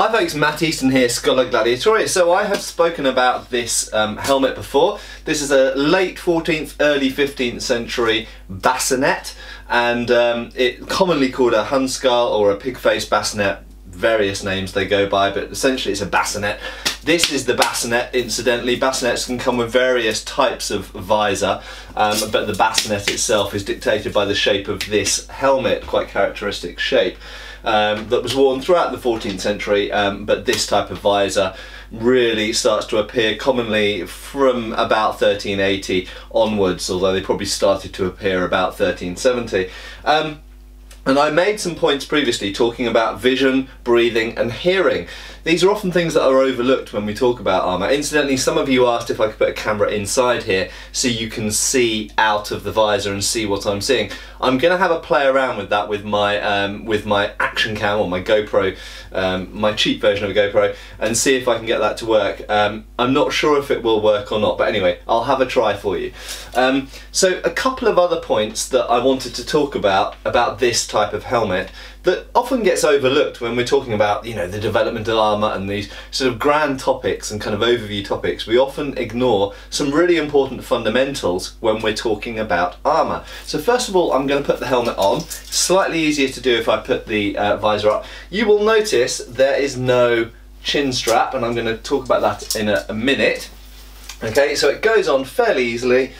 Hi folks, Matt Easton here, Schola Gladiatoria. So I have spoken about this um, helmet before. This is a late 14th, early 15th century bascinet and um, it commonly called a Hounskull or a pig-face bascinet various names they go by, but essentially it's a bascinet. This is the bascinet, incidentally. Bascinets can come with various types of visor, um, but the bascinet itself is dictated by the shape of this helmet, quite characteristic shape. Um, that was worn throughout the 14th century, um, but this type of visor really starts to appear commonly from about 1380 onwards, although they probably started to appear about 1370. Um, and I made some points previously talking about vision, breathing and hearing. These are often things that are overlooked when we talk about armour. Incidentally, some of you asked if I could put a camera inside here so you can see out of the visor and see what I'm seeing. I'm going to have a play around with that with my um, with my action cam or my GoPro, um, my cheap version of a GoPro, and see if I can get that to work. Um, I'm not sure if it will work or not, but anyway, I'll have a try for you. Um, so a couple of other points that I wanted to talk about about this type of helmet that often gets overlooked when we're talking about you know the development of armour and these sort of grand topics and kind of overview topics. We often ignore some really important fundamentals when we're talking about armour. So first of all I'm going to put the helmet on. Slightly easier to do if I put the uh, visor up. You will notice there is no chin strap and I'm going to talk about that in a, a minute. Okay so it goes on fairly easily.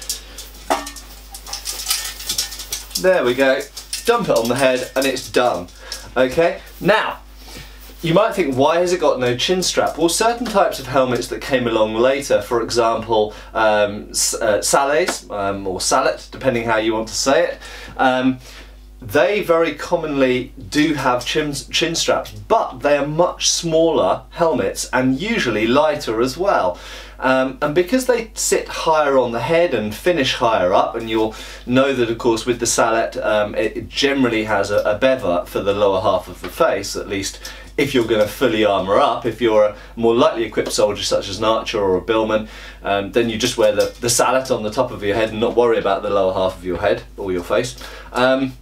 There we go dump it on the head and it's done. Okay, now you might think, why has it got no chin strap? Well, certain types of helmets that came along later, for example, um, uh, Salets um, or Salet, depending how you want to say it, um, they very commonly do have chin, chin straps, but they are much smaller helmets and usually lighter as well. Um, and because they sit higher on the head and finish higher up, and you'll know that of course with the Salet um, it generally has a, a bevor for the lower half of the face, at least if you're going to fully armour up. If you're a more lightly equipped soldier such as an archer or a billman, um, then you just wear the, the salet on the top of your head and not worry about the lower half of your head or your face. Um,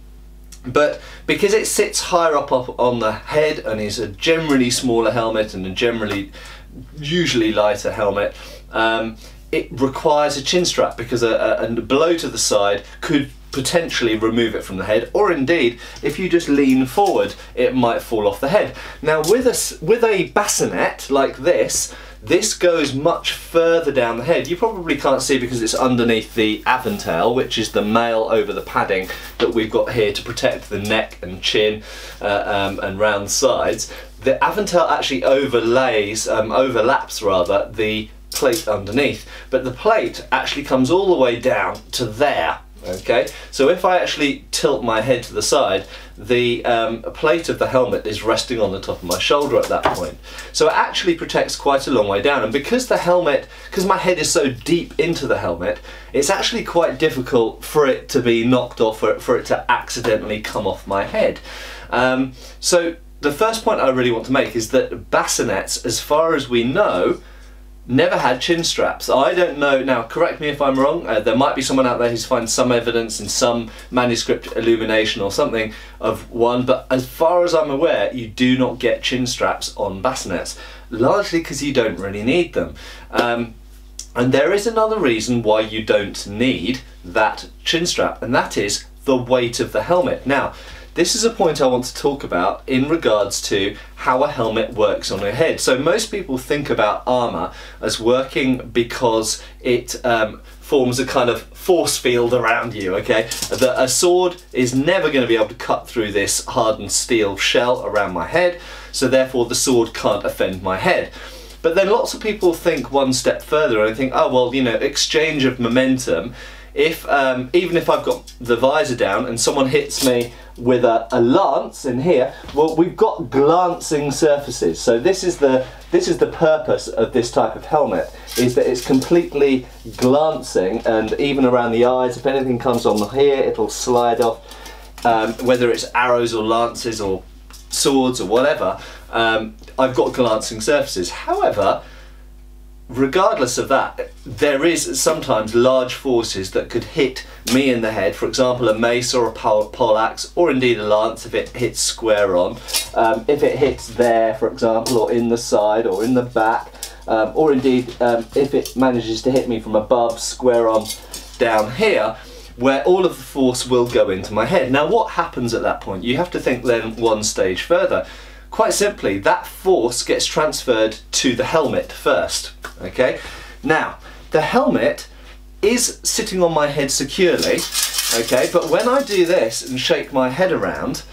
but because it sits higher up, up on the head and is a generally smaller helmet and a generally usually lighter helmet, um, it requires a chin strap because a, a, a blow to the side could potentially remove it from the head or indeed if you just lean forward it might fall off the head. Now with a with a bascinet like this this goes much further down the head. You probably can't see because it's underneath the aventail, which is the mail over the padding that we've got here to protect the neck and chin uh, um, and round sides. The aventail actually overlays, um, overlaps rather, the plate underneath, but the plate actually comes all the way down to there okay? So if I actually tilt my head to the side the um, plate of the helmet is resting on the top of my shoulder at that point. So it actually protects quite a long way down. And because the helmet because my head is so deep into the helmet it's actually quite difficult for it to be knocked off or for it to accidentally come off my head. Um, so the first point I really want to make is that bascinets as far as we know never had chin straps. I don't know, now correct me if I'm wrong, uh, there might be someone out there who's found some evidence in some manuscript illumination or something of one, but as far as I'm aware, you do not get chin straps on bascinets, largely because you don't really need them. Um, and there is another reason why you don't need that chin strap, and that is the weight of the helmet. Now, this is a point I want to talk about in regards to how a helmet works on your head. So most people think about armour as working because it um, forms a kind of force field around you, okay? That a sword is never going to be able to cut through this hardened steel shell around my head, so therefore the sword can't offend my head. But then lots of people think one step further and think, oh well, you know, exchange of momentum if um, even if I've got the visor down and someone hits me with a, a, lance in here, well we've got glancing surfaces. So this is the this is the purpose of this type of helmet, is that it's completely glancing and even around the eyes, if anything comes on here, it'll slide off. Um, whether it's arrows or lances or swords or whatever, um, I've got glancing surfaces. However, regardless of that, there is sometimes large forces that could hit me in the head. For example, a mace or a pole, axe, or indeed a lance if it hits square on. Um, if it hits there, for example, or in the side or in the back, um, or indeed um, if it manages to hit me from above, square on, down here, where all of the force will go into my head. Now, what happens at that point? You have to think then one stage further. Quite simply, that force gets transferred to the helmet first, okay? Now, the helmet is sitting on my head securely, okay, but when I do this and shake my head around,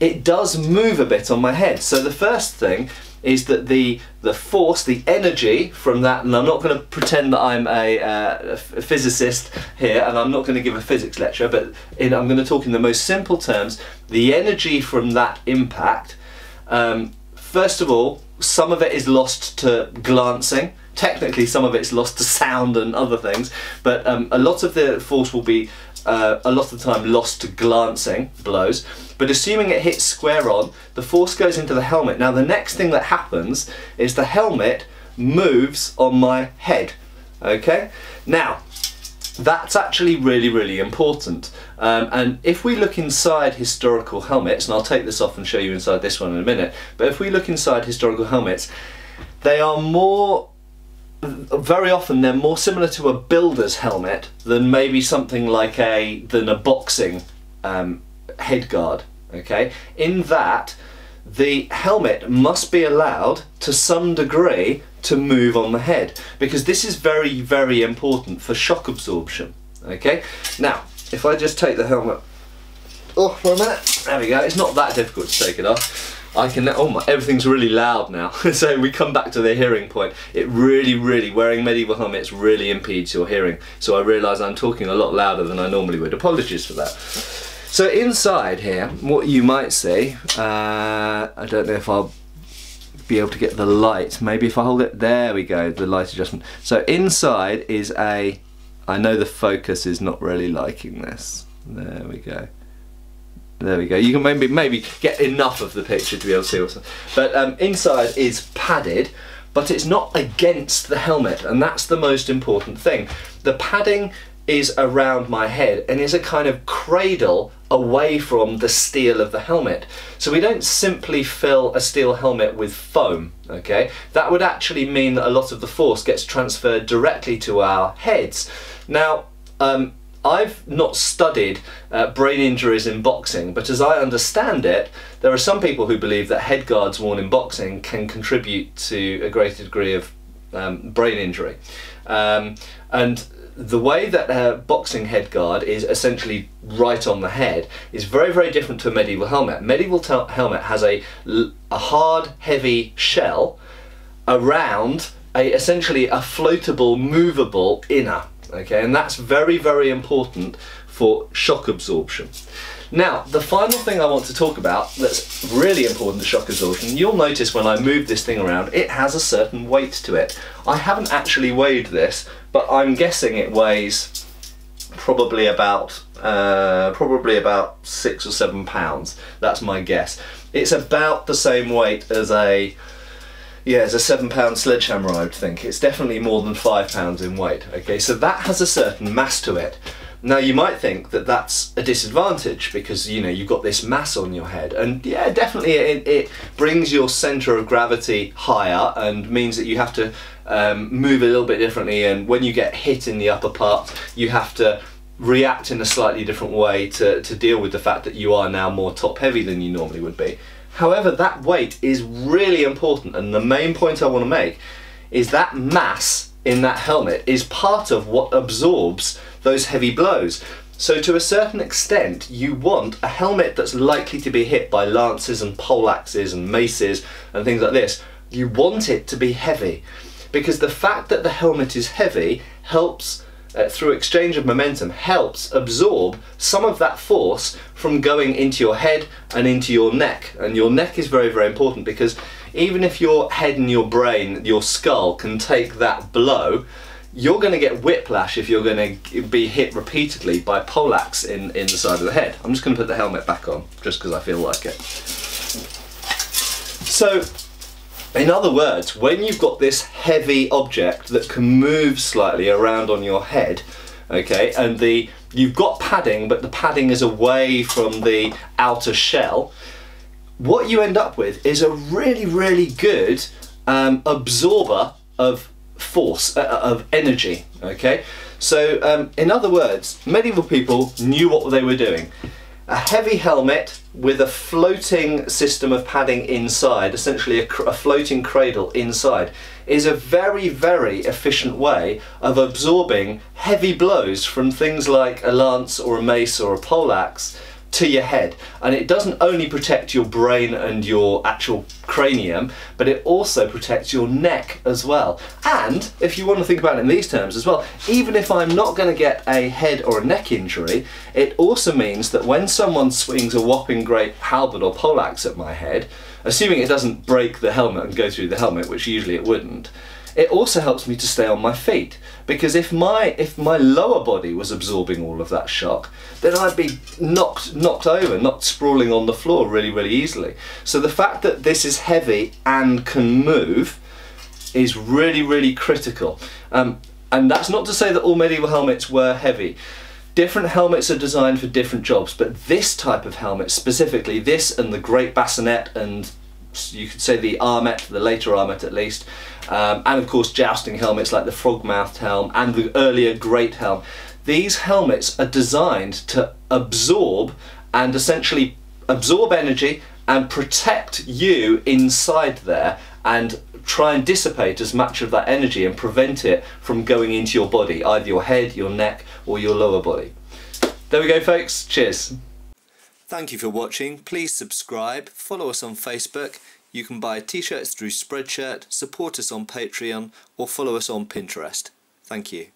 it does move a bit on my head. So the first thing is that the the force, the energy from that, and I'm not going to pretend that I'm a, uh, a physicist here, and I'm not going to give a physics lecture, but in, I'm going to talk in the most simple terms. The energy from that impact um, first of all, some of it is lost to glancing. Technically, some of it's lost to sound and other things, but um, a lot of the force will be uh, a lot of the time lost to glancing blows. But assuming it hits square on, the force goes into the helmet. Now, the next thing that happens is the helmet moves on my head. Okay? Now, that's actually really, really important. Um, and if we look inside historical helmets, and I'll take this off and show you inside this one in a minute, but if we look inside historical helmets, they are more very often they're more similar to a builder's helmet than maybe something like a than a boxing um, head guard okay in that the helmet must be allowed to some degree to move on the head because this is very very important for shock absorption okay? Now if I just take the helmet off for a minute. There we go. It's not that difficult to take it off. I can oh my everything's really loud now. So we come back to the hearing point. It really really wearing medieval helmets really impedes your hearing. So I realise I'm talking a lot louder than I normally would. Apologies for that so inside here what you might see uh, I don't know if I'll be able to get the light maybe if I hold it there we go the light adjustment so inside is a I know the focus is not really liking this there we go there we go. You can maybe maybe get enough of the picture to be able to see what's. But um, inside is padded, but it's not against the helmet, and that's the most important thing. The padding is around my head and is a kind of cradle away from the steel of the helmet. So we don't simply fill a steel helmet with foam, okay? That would actually mean that a lot of the force gets transferred directly to our heads. Now, um, I've not studied uh, brain injuries in boxing, but as I understand it, there are some people who believe that head guards worn in boxing can contribute to a greater degree of um, brain injury. Um, and the way that a boxing head guard is essentially right on the head is very, very different to a medieval helmet. Medieval helmet has a, a hard, heavy shell around a, essentially a floatable, movable inner okay and that's very very important for shock absorption. Now the final thing I want to talk about that's really important to shock absorption you'll notice when I move this thing around it has a certain weight to it. I haven't actually weighed this but I'm guessing it weighs probably about uh, probably about six or seven pounds. That's my guess. It's about the same weight as a yeah, it's a seven pound sledgehammer, I would think. It's definitely more than five pounds in weight. Okay, so that has a certain mass to it. Now you might think that that's a disadvantage because you know you've got this mass on your head, and yeah, definitely it, it brings your center of gravity higher and means that you have to um, move a little bit differently. And when you get hit in the upper part, you have to react in a slightly different way to, to deal with the fact that you are now more top heavy than you normally would be. However, that weight is really important and the main point I want to make is that mass in that helmet is part of what absorbs those heavy blows. So to a certain extent, you want a helmet that's likely to be hit by lances and poleaxes and maces and things like this. You want it to be heavy because the fact that the helmet is heavy helps uh, through exchange of momentum helps absorb some of that force from going into your head and into your neck. And your neck is very, very important because even if your head and your brain, your skull can take that blow, you're going to get whiplash if you're going to be hit repeatedly by poleaxe in, in the side of the head. I'm just going to put the helmet back on just because I feel like it. So In other words, when you've got this heavy object that can move slightly around on your head, okay, and the you've got padding, but the padding is away from the outer shell, what you end up with is a really, really good um, absorber of force, uh, uh, of energy, okay? So, um, in other words, medieval people knew what they were doing. A heavy helmet with a floating system of padding inside, essentially a, a, floating cradle inside, is a very, very efficient way of absorbing heavy blows from things like a lance or a mace or a poleaxe to your head. And it doesn't only protect your brain and your actual cranium, but it also protects your neck as well. And if you want to think about it in these terms as well, even if I'm not going to get a head or a neck injury, it also means that when someone swings a whopping great halberd or poleaxe at my head, assuming it doesn't break the helmet and go through the helmet, which usually it wouldn't, it also helps me to stay on my feet because if my if my lower body was absorbing all of that shock, then I'd be knocked knocked over, knocked sprawling on the floor really really easily. So the fact that this is heavy and can move is really really critical. Um, and that's not to say that all medieval helmets were heavy. Different helmets are designed for different jobs, but this type of helmet specifically, this and the Great Bascinet and you could say the Armet, the later Armet at least, um, and of course jousting helmets like the frog-mouthed helm and the earlier Great Helm. These helmets are designed to absorb and essentially absorb energy and protect you inside there and try and dissipate as much of that energy and prevent it from going into your body, either your head, your neck or your lower body. There we go folks, cheers. Thank you for watching. Please subscribe, follow us on Facebook. You can buy t-shirts through Spreadshirt, support us on Patreon or follow us on Pinterest. Thank you.